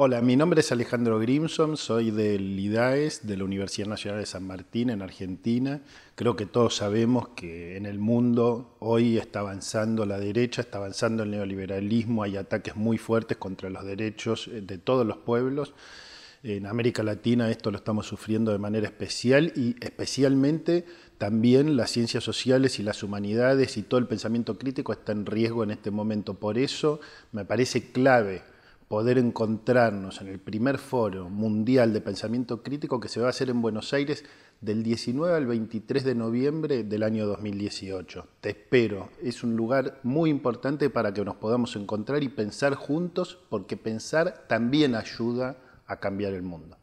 Hola, mi nombre es Alejandro Grimson, soy del IDAES, de la Universidad Nacional de San Martín, en Argentina. Creo que todos sabemos que en el mundo hoy está avanzando la derecha, está avanzando el neoliberalismo, hay ataques muy fuertes contra los derechos de todos los pueblos. En América Latina esto lo estamos sufriendo de manera especial y especialmente también las ciencias sociales y las humanidades y todo el pensamiento crítico está en riesgo en este momento. Por eso me parece clave poder encontrarnos en el primer foro mundial de pensamiento crítico que se va a hacer en Buenos Aires del 19 al 23 de noviembre del año 2018. Te espero, es un lugar muy importante para que nos podamos encontrar y pensar juntos, porque pensar también ayuda a cambiar el mundo.